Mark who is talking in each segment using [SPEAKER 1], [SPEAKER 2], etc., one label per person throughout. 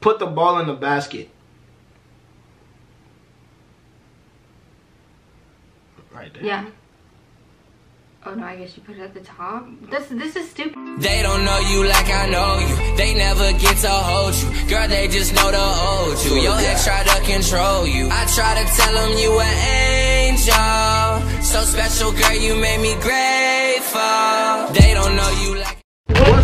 [SPEAKER 1] Put the ball in the basket. Right there.
[SPEAKER 2] Yeah. Oh no, I guess you put it at the top. This this is stupid.
[SPEAKER 3] They don't know you like I know you. They never get to hold you. Girl, they just know to hold you. Your ex try to control you. I try to tell them you an angel. So special, girl, you made me grateful. They don't know you like.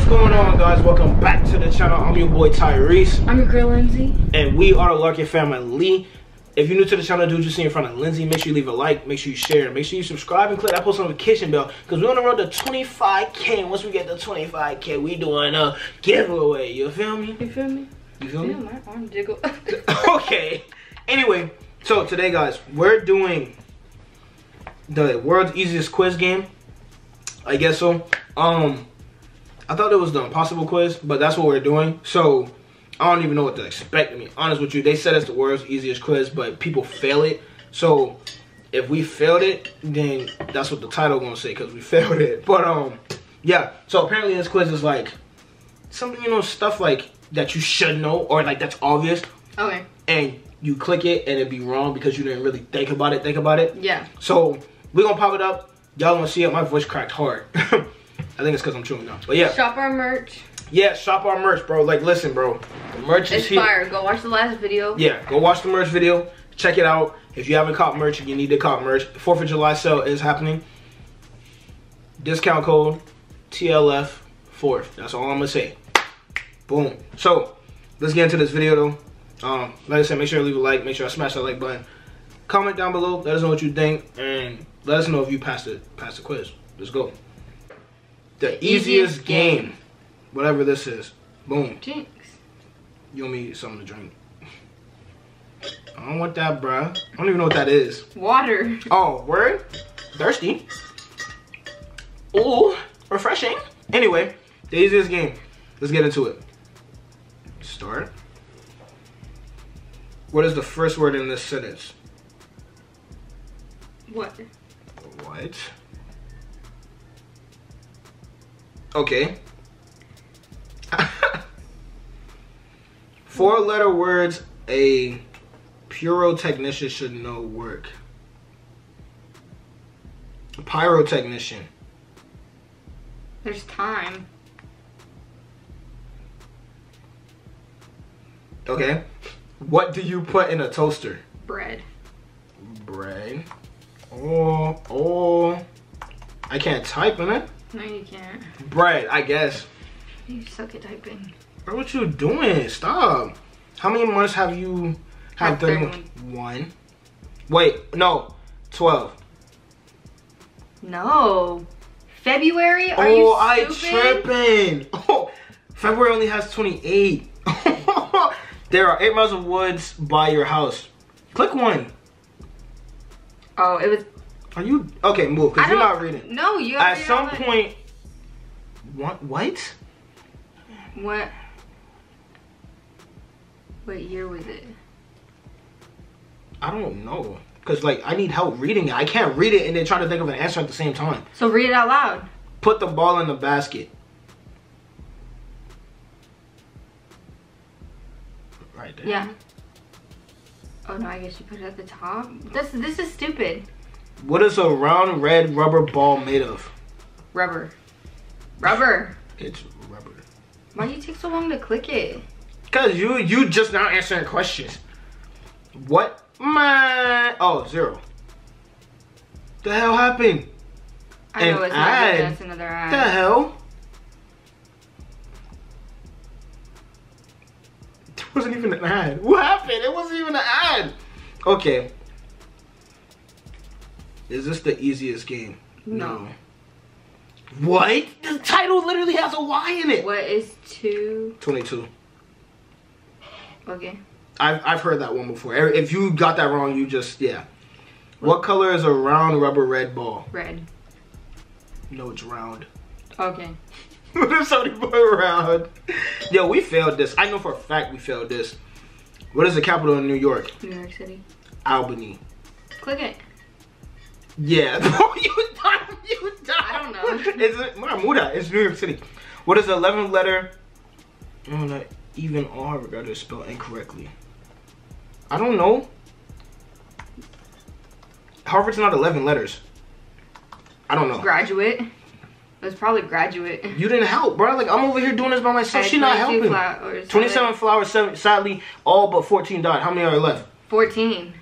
[SPEAKER 1] What's going on, guys? Welcome back to the channel. I'm your boy Tyrese,
[SPEAKER 2] I'm your girl Lyndsey.
[SPEAKER 1] and we are the Larkin Family. If you're new to the channel, dude, you see in front of Lyndsey, make sure you leave a like, make sure you share, make sure you subscribe and click that post notification bell because we're on the road to 25k. And once we get to 25k, we doing a giveaway. You feel me?
[SPEAKER 2] You feel me?
[SPEAKER 1] You feel
[SPEAKER 2] Feel
[SPEAKER 1] me?
[SPEAKER 2] my arm jiggle.
[SPEAKER 1] okay. Anyway, so today, guys, we're doing the world's easiest quiz game. I guess so. Um, I thought it was the impossible quiz, but that's what we're doing. So I don't even know what to expect. To be honest with you, they said it's the world's easiest quiz, but people fail it. So if we failed it, then that's what the title gonna say because we failed it. But um, yeah. So apparently this quiz is like something you know stuff like that you should know or like that's obvious
[SPEAKER 2] okay.
[SPEAKER 1] and you click it and it'd be wrong because you didn't really think about it, think about it.
[SPEAKER 2] Yeah.
[SPEAKER 1] So we're gonna pop it up. Y'all gonna see it. My voice cracked hard. I think it's because I'm chewing now. But yeah,
[SPEAKER 2] Shop our merch.
[SPEAKER 1] yeah, shop our merch, bro. Like, listen, bro. The merch is
[SPEAKER 2] It's
[SPEAKER 1] here.
[SPEAKER 2] fire. Go watch the last video.
[SPEAKER 1] Yeah, go watch the merch video. Check it out. If you haven't caught merch, you need to cop merch. Fourth of July sale is happening. Discount code TLF fourth. That's all I'm gonna say. Boom. So let's get into this video though. Um, like I said, make sure you leave a like. Make sure I smash that like button. Comment down below. Let us know what you think, and let us know if you passed it. Passed the quiz. Let's go. The easiest,
[SPEAKER 2] Easiest
[SPEAKER 1] game.
[SPEAKER 2] game.
[SPEAKER 1] whatever this is. Boom.
[SPEAKER 2] Jinx.
[SPEAKER 1] You owe me something to drink. I don't want that, bruh. I don't even know what that is.
[SPEAKER 2] Water.
[SPEAKER 1] Oh, word? Thirsty. Ooh, refreshing. Anyway, the easiest game. Let's get into it. Start. What is the first word in this sentence?
[SPEAKER 2] What?
[SPEAKER 1] What? Okay. Four letter words a pyrotechnician should know work. Pyrotechnician.
[SPEAKER 2] There's time.
[SPEAKER 1] Okay. What do you put in a toaster?
[SPEAKER 2] Bread.
[SPEAKER 1] Bread. Oh, oh. I can't type in it.
[SPEAKER 2] No, you can't.
[SPEAKER 1] Bread, I guess.
[SPEAKER 2] You suck at typing.
[SPEAKER 1] Bro, what you doing? Stop. How many months have you had
[SPEAKER 2] Had
[SPEAKER 1] 31? Wait, no. 12.
[SPEAKER 2] No. February? Are
[SPEAKER 1] oh,
[SPEAKER 2] you
[SPEAKER 1] I tripping. Oh, February only has 28. there are 8 miles of woods by your house. Click one.
[SPEAKER 2] Oh, it was.
[SPEAKER 1] Are you okay? Move, because
[SPEAKER 2] I
[SPEAKER 1] you're
[SPEAKER 2] don't-
[SPEAKER 1] reading.
[SPEAKER 2] No, you.
[SPEAKER 1] At some point, what? What?
[SPEAKER 2] What? What year was it?
[SPEAKER 1] I don't know. Cause like I need help reading it. I can't read it and then try to think of an answer at the same time.
[SPEAKER 2] So read it out loud.
[SPEAKER 1] Put the ball in the basket. Right there.
[SPEAKER 2] Yeah. Oh no, I guess you put it at the top. This this is stupid.
[SPEAKER 1] What is a round red rubber ball made of?
[SPEAKER 2] Rubber. Rubber.
[SPEAKER 1] It's rubber.
[SPEAKER 2] Why do you take so long to click it?
[SPEAKER 1] Cause you you just now answering questions. What? my Oh, zero. The hell happened?
[SPEAKER 2] I know it's not. That's another ad.
[SPEAKER 1] The hell? It wasn't even an ad. What happened? It wasn't even an ad. Okay. Is this the easiest game?
[SPEAKER 2] No.
[SPEAKER 1] What? The title literally has a Y in it.
[SPEAKER 2] What is two?
[SPEAKER 1] 22.
[SPEAKER 2] Okay.
[SPEAKER 1] I've, I've heard that one before. If you got that wrong, you just, yeah. What color is a round rubber red ball?
[SPEAKER 2] Red.
[SPEAKER 1] No, it's round.
[SPEAKER 2] Okay.
[SPEAKER 1] What if somebody put around? Yo, we failed this. I know for a fact we failed this. What is the capital of New York?
[SPEAKER 2] New York City.
[SPEAKER 1] Albany.
[SPEAKER 2] Click it.
[SPEAKER 1] Yeah. Oh, you dumb. You dumb.
[SPEAKER 2] I don't know.
[SPEAKER 1] It's Marmuda. It's New York City. What is the 11th letter? Oh, no. even all Harvard graduates spell incorrectly? I don't know. Harvard's not 11 letters. I don't know.
[SPEAKER 2] Graduate. It was probably graduate.
[SPEAKER 1] You didn't help, bro. Like I'm over here doing this by myself.
[SPEAKER 2] Had
[SPEAKER 1] She not helping.
[SPEAKER 2] flowers.
[SPEAKER 1] 27 flowers, seven, sadly, all but 14 died. How many are left?
[SPEAKER 2] 14.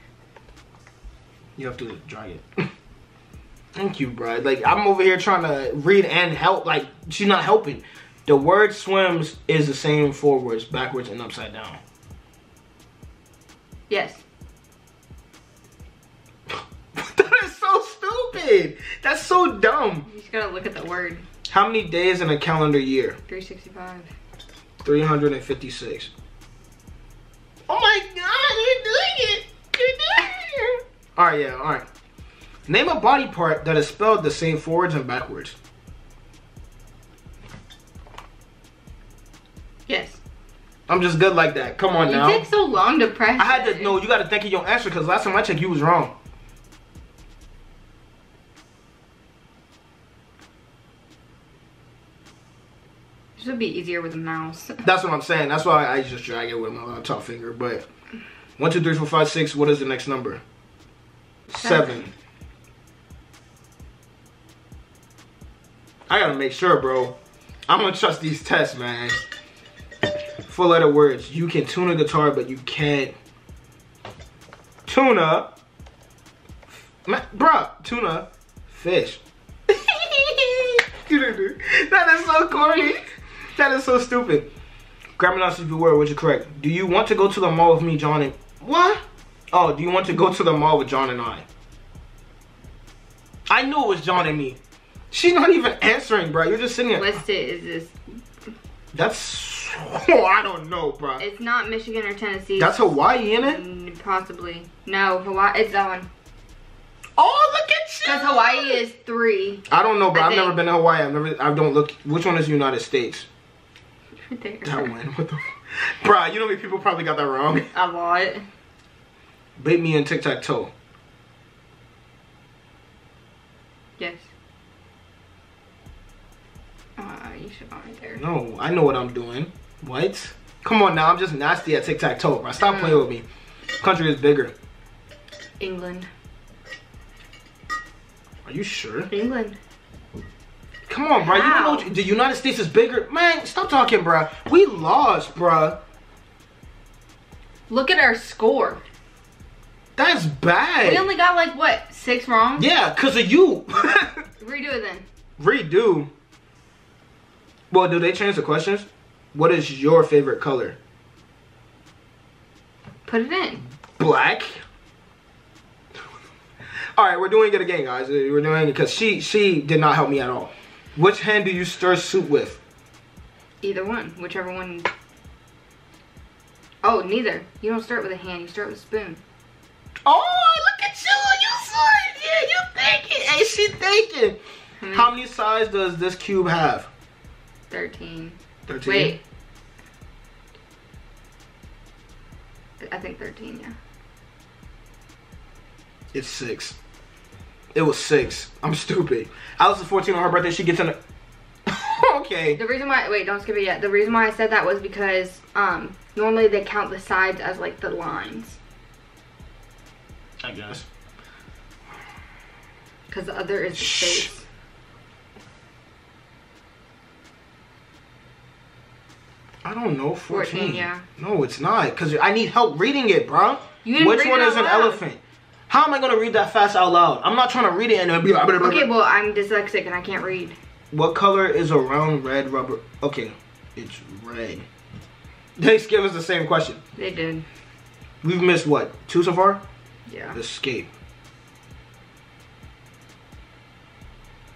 [SPEAKER 1] You have to drag it. Thank you, bro. Like I'm over here trying to read and help. Like she's not helping. The word swims is the same forwards, backwards, and upside down.
[SPEAKER 2] Yes.
[SPEAKER 1] that is so stupid. That's so dumb.
[SPEAKER 2] You just gotta look at the word.
[SPEAKER 1] How many days in a calendar year?
[SPEAKER 2] 365.
[SPEAKER 1] 356. Oh my god, you're doing it. You're doing it. Alright, yeah, alright. Name a body part that is spelled the same forwards and backwards.
[SPEAKER 2] Yes.
[SPEAKER 1] I'm just good like that. Come on
[SPEAKER 2] You
[SPEAKER 1] now.
[SPEAKER 2] take so long to press.
[SPEAKER 1] I had to
[SPEAKER 2] it.
[SPEAKER 1] no, you gotta think of your answer because last time I checked you was wrong.
[SPEAKER 2] This would be easier with a mouse.
[SPEAKER 1] That's what I'm saying. That's why I just drag it with my top finger. But one, two, three, four, five, six. What is the next number? Seven.
[SPEAKER 2] Seven.
[SPEAKER 1] I gotta make sure, bro. I'm gonna trust these tests, man. Four letter words. You can tune a guitar, but you can't tuna. Bruh, tuna, fish. that is so corny. That is so stupid. Grammar not stupid word, which is correct. Do you want to go to the mall with me, John and what? Oh, do you want to go to the mall with John and I? I knew it was John and me. She's not even answering, bro. You're just sitting there.
[SPEAKER 2] List it is this.
[SPEAKER 1] That's oh, I don't know, bro.
[SPEAKER 2] It's not Michigan or Tennessee.
[SPEAKER 1] That's Hawaii, in it?
[SPEAKER 2] Mm, Possibly. No, Hawaii. It's that one.
[SPEAKER 1] Oh, look at you.
[SPEAKER 2] Because Hawaii is three.
[SPEAKER 1] I don't know, bro.
[SPEAKER 2] I
[SPEAKER 1] I've never been to Hawaii. I've never. I don't look. Which one is United States?
[SPEAKER 2] There.
[SPEAKER 1] That one. What the? Bro, you know me. People probably got that wrong.
[SPEAKER 2] A lot.
[SPEAKER 1] Bait me in tic tac toe.
[SPEAKER 2] Yes. You should go right there.
[SPEAKER 1] No, I know what I'm doing. What? Come on now. I'm just nasty at tic tac toe, bro. Stop
[SPEAKER 2] Mm.
[SPEAKER 1] playing with me. Country is bigger.
[SPEAKER 2] England.
[SPEAKER 1] Are you sure?
[SPEAKER 2] England.
[SPEAKER 1] Come on, bro. You
[SPEAKER 2] How?
[SPEAKER 1] know the United States is bigger. Man, stop talking, bro. We lost, bro.
[SPEAKER 2] Look at our score.
[SPEAKER 1] That's bad.
[SPEAKER 2] We only got like what six wrong.
[SPEAKER 1] Yeah, cause of you.
[SPEAKER 2] Redo it then.
[SPEAKER 1] Redo. Well, do they change the questions? What is your favorite color?
[SPEAKER 2] Put it in.
[SPEAKER 1] Black. All right, we're doing it again, guys. We're doing it because she she did not help me at all. Which hand do you stir soup with?
[SPEAKER 2] Either one, whichever one. Oh, neither. You don't start with a hand. You start with a spoon.
[SPEAKER 1] Oh, look at you! You smart. Yeah, you thinking. Hey, she thinking.
[SPEAKER 2] Many?
[SPEAKER 1] How many sides does this cube have?
[SPEAKER 2] Thirteen.
[SPEAKER 1] Thirteen.
[SPEAKER 2] Wait. I think thirteen. Yeah.
[SPEAKER 1] It's six. It was six. I'm stupid. Alice is 14 on her birthday. She gets in a. okay.
[SPEAKER 2] The reason why wait, don't skip it yet. The reason why I said that was because um normally they count the sides as like the lines
[SPEAKER 1] I guess.
[SPEAKER 2] because the other is the
[SPEAKER 1] Shh.
[SPEAKER 2] space.
[SPEAKER 1] I don't know. 14.
[SPEAKER 2] 14, yeah.
[SPEAKER 1] No, it's not. Because I need help reading it, bro. Which one is an
[SPEAKER 2] loud.
[SPEAKER 1] elephant? How am I going to read that fast out loud? I'm not trying to read it and then be like.
[SPEAKER 2] Okay, well I'm dyslexic and I can't read.
[SPEAKER 1] What color is a round red rubber? Okay, it's red. They give us the same question.
[SPEAKER 2] They did.
[SPEAKER 1] We've missed what? Two so far?
[SPEAKER 2] Yeah.
[SPEAKER 1] Escape.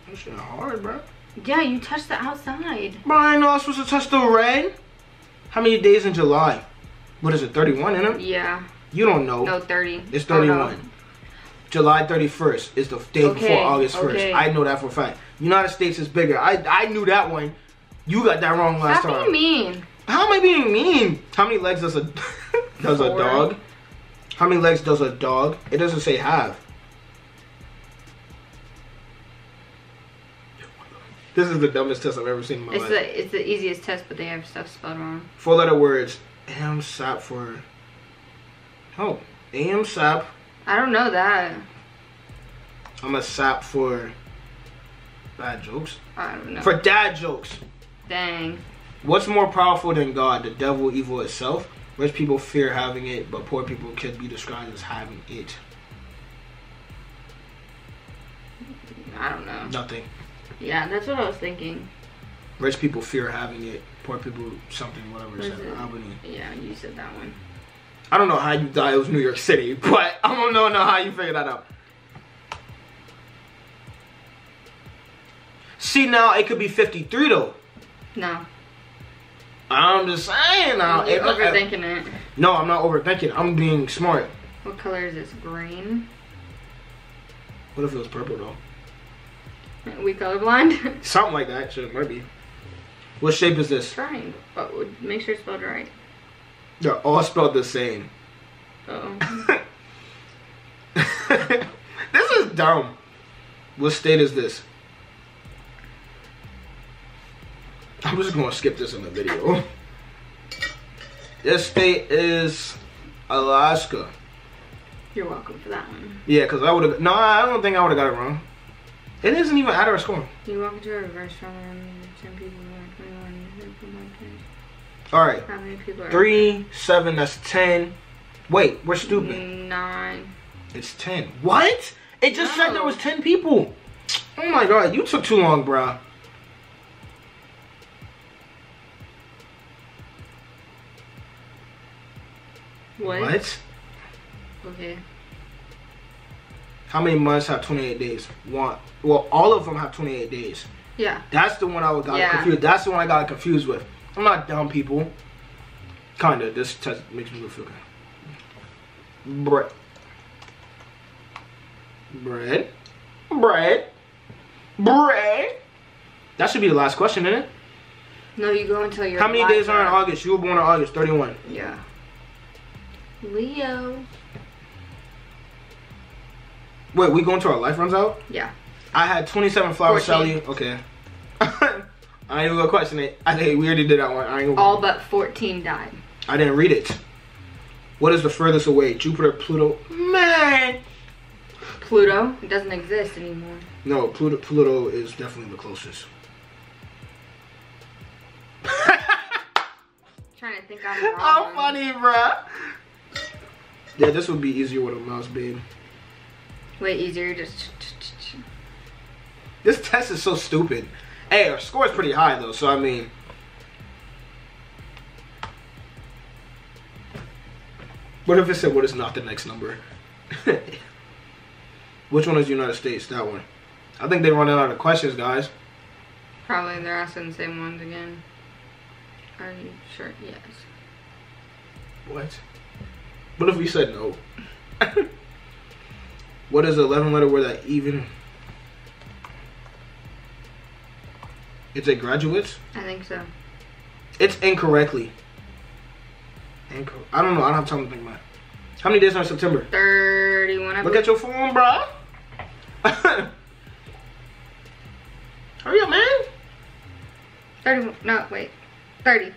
[SPEAKER 1] That shit hard, bro.
[SPEAKER 2] Yeah, you touched the outside.
[SPEAKER 1] Bro, I know I'm supposed to touch the red. How many days in July? What is it, 31 in them?
[SPEAKER 2] Yeah.
[SPEAKER 1] You don't know.
[SPEAKER 2] No, 30.
[SPEAKER 1] It's
[SPEAKER 2] Oh, no.
[SPEAKER 1] 31. July 31st is the day
[SPEAKER 2] Okay,
[SPEAKER 1] before August 1st.
[SPEAKER 2] okay.
[SPEAKER 1] I know that for a fact. United States is bigger. I I knew that one. You got that wrong last
[SPEAKER 2] Stop
[SPEAKER 1] time.
[SPEAKER 2] being mean.
[SPEAKER 1] How am I being mean? How many legs does a does a dog? How many legs does a dog? It doesn't say have. This is the dumbest test I've ever seen in my
[SPEAKER 2] It's
[SPEAKER 1] life.
[SPEAKER 2] the it's the easiest test, but they have stuff spelled wrong.
[SPEAKER 1] Four letter words. Am sap for. Oh, am sap.
[SPEAKER 2] I don't know that.
[SPEAKER 1] I'm a sap for. Bad jokes.
[SPEAKER 2] I don't know.
[SPEAKER 1] For dad jokes.
[SPEAKER 2] Dang.
[SPEAKER 1] What's more powerful than God? The devil, evil itself. Rich people fear having it, but poor people can be described as having it.
[SPEAKER 2] I don't know.
[SPEAKER 1] Nothing.
[SPEAKER 2] Yeah, that's what I was thinking.
[SPEAKER 1] Rich people fear having it. Poor people something whatever. It? Albany.
[SPEAKER 2] Yeah, you said that one.
[SPEAKER 1] I don't know how you thought it was New York City, but I don't know, how you figured that out. See now, it could be 53 though.
[SPEAKER 2] No.
[SPEAKER 1] I'm just saying now.
[SPEAKER 2] You're
[SPEAKER 1] If-
[SPEAKER 2] overthinking it.
[SPEAKER 1] No, I'm not overthinking. It. I'm being smart.
[SPEAKER 2] What color is this? Green?
[SPEAKER 1] What if it was purple though?
[SPEAKER 2] We colorblind?
[SPEAKER 1] Something like that. It might be. What shape is this?
[SPEAKER 2] Triangle. But would- make sure it's spelled right.
[SPEAKER 1] They're all spelled the same.
[SPEAKER 2] Uh-oh.
[SPEAKER 1] this is dumb. What state is this? I'm just gonna skip this in the video. This state is Alaska.
[SPEAKER 2] You're welcome for that one.
[SPEAKER 1] Yeah, because I would have. No, I don't think I would have got it wrong. It isn't even out of our score.
[SPEAKER 2] You walk into a restaurant and 10 people are 21. people like this.
[SPEAKER 1] All right.
[SPEAKER 2] How many people are
[SPEAKER 1] Three, seven, that's 10. Wait, we're stupid.
[SPEAKER 2] Nine.
[SPEAKER 1] It's 10. What? It just said there was 10 people. Oh my god, you took too long, bruh.
[SPEAKER 2] What?
[SPEAKER 1] What?
[SPEAKER 2] Okay.
[SPEAKER 1] How many months have 28 days? One. Well, all of them have 28 days.
[SPEAKER 2] Yeah.
[SPEAKER 1] That's the one I got
[SPEAKER 2] Yeah.
[SPEAKER 1] confused. That's the one I got confused with. I'm not dumb, people. Kinda. This test makes me feel good. Bread. Bread. Bread. Bread. That should be the last question, isn't it?
[SPEAKER 2] No, you go until you're.
[SPEAKER 1] How many days are in August? You were born in August, 31.
[SPEAKER 2] Yeah. Leo.
[SPEAKER 1] Wait, we going to our life runs out?
[SPEAKER 2] Yeah.
[SPEAKER 1] I had 27 flowers,
[SPEAKER 2] 14.
[SPEAKER 1] Sally. Okay. I ain't even gonna question it. I think we already did that one. I ain't
[SPEAKER 2] All but 14 died.
[SPEAKER 1] I didn't read it. What is the furthest away? Jupiter, Pluto? Man!
[SPEAKER 2] Pluto. It doesn't exist anymore.
[SPEAKER 1] No, Pluto, Pluto is definitely the closest.
[SPEAKER 2] trying to think I'm wrong.
[SPEAKER 1] How funny, bruh. Yeah, this would be easier with a mouse, babe.
[SPEAKER 2] Way easier. Just.
[SPEAKER 1] This test is so stupid. Hey, our score is pretty high though, so I mean. What if it said what is not the next number? Which one is United States? That one. I think they're running out of questions, guys.
[SPEAKER 2] Probably they're asking the same ones again. Are you sure? Yes.
[SPEAKER 1] What? What if we said no? what is the 11 letter word that even. It's a graduates?
[SPEAKER 2] I think so.
[SPEAKER 1] It's incorrectly. Inco- I don't know. I don't have time to think about it. How many days are in September?
[SPEAKER 2] 31. I
[SPEAKER 1] Look at your phone, bruh. Hurry up, man.
[SPEAKER 2] 30. No, wait. 30.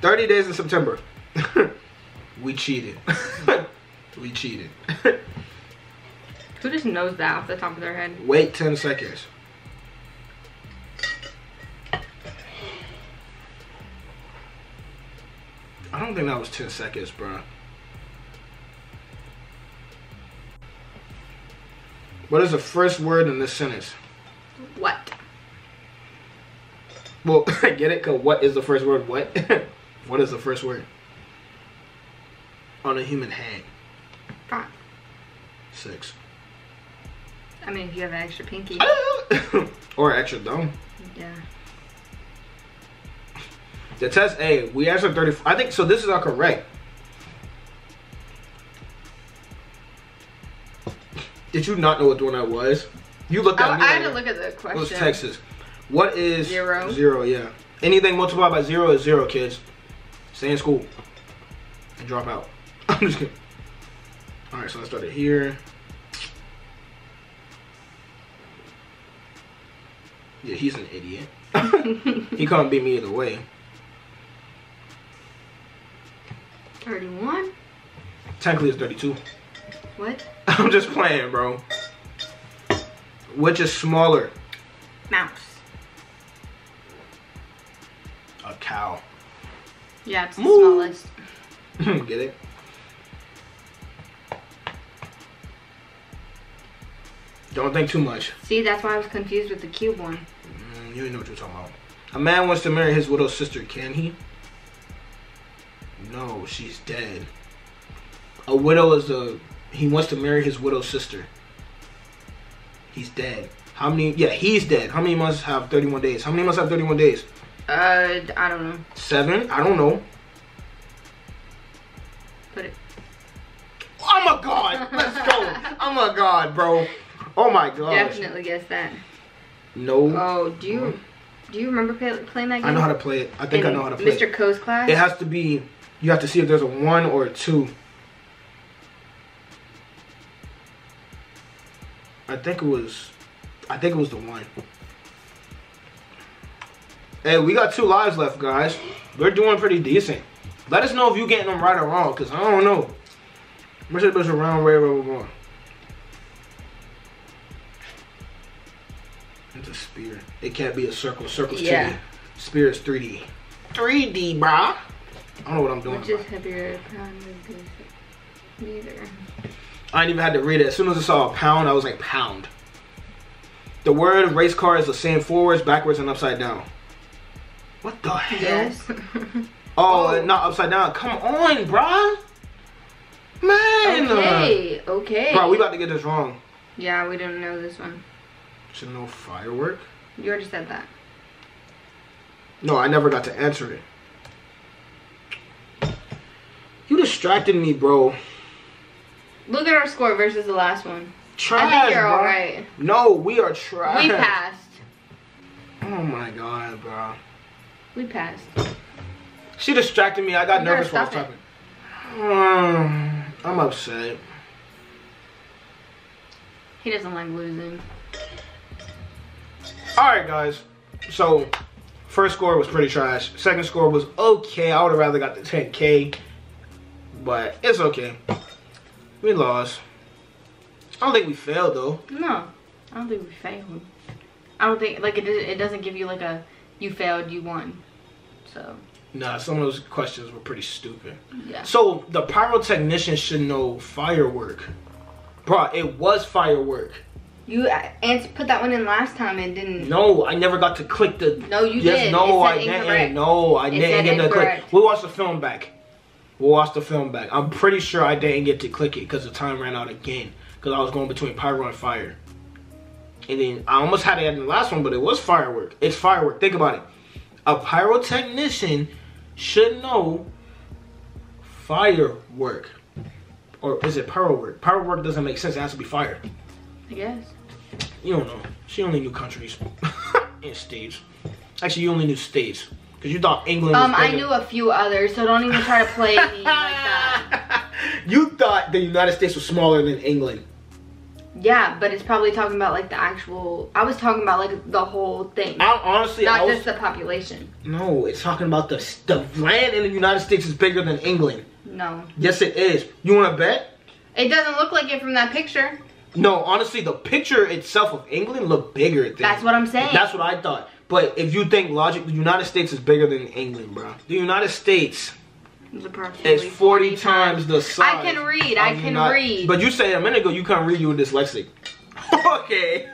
[SPEAKER 1] 30 days in September. we cheated. we cheated.
[SPEAKER 2] Who just knows that off the top of their head?
[SPEAKER 1] Wait 10 seconds. I don't think that was 10 seconds, bruh. What is the first word in this sentence?
[SPEAKER 2] What?
[SPEAKER 1] Well, I get it, because what is the first word? What? what is the first word? On a human hand.
[SPEAKER 2] Five.
[SPEAKER 1] Six.
[SPEAKER 2] I mean, if you have an extra pinky.
[SPEAKER 1] or extra thumb.
[SPEAKER 2] Yeah.
[SPEAKER 1] The test A, we answered 30. I think so. This is all correct. Did you not know what the one that was? You looked at
[SPEAKER 2] I,
[SPEAKER 1] me.
[SPEAKER 2] I had to look at the question.
[SPEAKER 1] It was Texas. What is
[SPEAKER 2] Zero?
[SPEAKER 1] Zero, yeah. Anything multiplied by zero is zero, kids. Stay in school and drop out. I'm just kidding. All right, so let's start it here. Yeah, he's an idiot. he can't beat me either way.
[SPEAKER 2] 31?
[SPEAKER 1] Technically, it's 32.
[SPEAKER 2] What?
[SPEAKER 1] I'm just playing, bro. Which is smaller?
[SPEAKER 2] Mouse.
[SPEAKER 1] A cow.
[SPEAKER 2] Yeah, it's the
[SPEAKER 1] Moo.
[SPEAKER 2] smallest.
[SPEAKER 1] Get it? Don't think too much.
[SPEAKER 2] See, that's why I was confused with the cube one.
[SPEAKER 1] You know what you're talking about. A man wants to marry his widowed sister. Can he? No, she's dead. A widow is a. He wants to marry his widowed sister. He's dead. How many? Yeah, he's dead. How many months have 31 days? How many months have 31 days?
[SPEAKER 2] Uh, I don't know.
[SPEAKER 1] Seven? I don't know.
[SPEAKER 2] Put it.
[SPEAKER 1] Oh my god! Let's go! Oh my god, bro! Oh my god!
[SPEAKER 2] Definitely guess that.
[SPEAKER 1] No.
[SPEAKER 2] Oh, do you do you remember play, playing that game?
[SPEAKER 1] I know how to play it. I think I know how to play it.
[SPEAKER 2] Mr.
[SPEAKER 1] it.
[SPEAKER 2] Co's class.
[SPEAKER 1] It has to be. You have to see if there's a one or a two. I think it was. I think it was the one. Hey, we got two lives left, guys. We're doing pretty decent. Let us know if you're getting them right or wrong, cause I don't know. Which is a round way where we're going. It can't be a circle. Circle's
[SPEAKER 2] Yeah.
[SPEAKER 1] 2D. Sphere is 3D. 3D, brah. I don't know what I'm doing.
[SPEAKER 2] Which is heavier? Pound or goose? Neither.
[SPEAKER 1] I didn't even had to read it. As soon as I saw a pound, I was like, pound. The word race car is the same forwards, backwards, and upside down. What the hell?
[SPEAKER 2] Yes.
[SPEAKER 1] Oh,
[SPEAKER 2] Oh.
[SPEAKER 1] not upside down. Come on, bruh. Man.
[SPEAKER 2] okay. Okay.
[SPEAKER 1] Bro, we about to get this wrong.
[SPEAKER 2] Yeah, we didn't know this one.
[SPEAKER 1] Should know firework?
[SPEAKER 2] You already said that.
[SPEAKER 1] No, I never got to answer it. You distracted me, bro.
[SPEAKER 2] Look at our score versus the last one.
[SPEAKER 1] Trash,
[SPEAKER 2] I think you're
[SPEAKER 1] bro.
[SPEAKER 2] alright.
[SPEAKER 1] No, we are trash.
[SPEAKER 2] We passed.
[SPEAKER 1] Oh my god, bro.
[SPEAKER 2] We passed.
[SPEAKER 1] She distracted me. I got
[SPEAKER 2] You
[SPEAKER 1] nervous while I was talking. Um, I'm upset.
[SPEAKER 2] He doesn't like losing.
[SPEAKER 1] All right, guys. So, first score was pretty trash. Second score was okay. I would have rather got the 10K, but it's okay. We lost. I don't think we failed though.
[SPEAKER 2] No, I don't think we failed. I don't think like it. It doesn't give you like a you failed, you won. So
[SPEAKER 1] Nah, some of those questions were pretty stupid.
[SPEAKER 2] yeah.
[SPEAKER 1] So the pyrotechnician should know firework. Bruh, it was firework.
[SPEAKER 2] You ans- put that one in last time and didn't.
[SPEAKER 1] No, I never got to click the.
[SPEAKER 2] No, you
[SPEAKER 1] yes,
[SPEAKER 2] did.
[SPEAKER 1] No, I
[SPEAKER 2] said
[SPEAKER 1] didn't. No, I
[SPEAKER 2] It
[SPEAKER 1] didn't get to click. We'll watch the film back. We'll watch the film back. I'm pretty sure I didn't get to click it because the time ran out again. Because I was going between pyro and fire. And then I almost had it in the last one, but it was firework. It's firework. Think about it. A pyrotechnician should know firework. Or is it pyro work? Pyro work doesn't make sense. It has to be fire.
[SPEAKER 2] I guess.
[SPEAKER 1] You don't know. She only knew countries and states. Actually, you only knew states because you thought England. Was
[SPEAKER 2] Um, I knew a few others, so don't even try to play me like that.
[SPEAKER 1] you thought the United States was smaller than England.
[SPEAKER 2] Yeah, but it's probably talking about like the actual. I was talking about like the whole thing,
[SPEAKER 1] I honestly, I
[SPEAKER 2] not
[SPEAKER 1] was,
[SPEAKER 2] just the population.
[SPEAKER 1] no. It's talking about the the land in the United States is bigger than England.
[SPEAKER 2] No,
[SPEAKER 1] Yes, it is. You want to bet?
[SPEAKER 2] it doesn't look like it from that picture.
[SPEAKER 1] No, honestly, the picture itself of England looked bigger. Than,
[SPEAKER 2] That's what I'm saying.
[SPEAKER 1] That's what I thought. But if you think logic, the United States is bigger than England, bro. The United States
[SPEAKER 2] It's
[SPEAKER 1] is 40 times the size.
[SPEAKER 2] I can read. I can
[SPEAKER 1] Uni-
[SPEAKER 2] read.
[SPEAKER 1] But you said a minute ago you can't read. You were dyslexic. okay.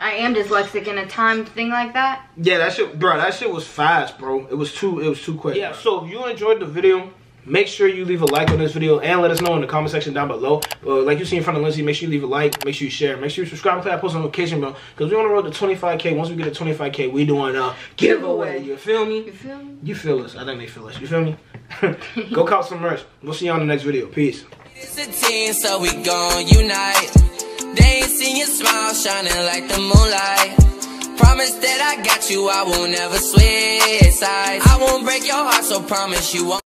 [SPEAKER 2] I am dyslexic in a timed thing like that.
[SPEAKER 1] yeah, that shit, bro. That shit was fast, bro. It was too. It was too quick. Yeah. So if you enjoyed the video. Make sure you leave a like on this video and let us know in the comment section down below. Uh, like you see in front of Lyndsey, make sure you leave a like, make sure you share, make sure you subscribe and click that post notification bell because we on the road to 25k. Once we get to 25k, we doing a giveaway. You feel me?
[SPEAKER 2] You feel me?
[SPEAKER 1] You feel us. I think they feel us. You feel me? Go cop some merch. We'll see you on the next video. Peace.
[SPEAKER 3] It's a team, so we gon' unite. They ain't seen your smile shining like the moonlight. Promise that I got you, I won't ever switch sides. I won't break your heart, so promise you won't.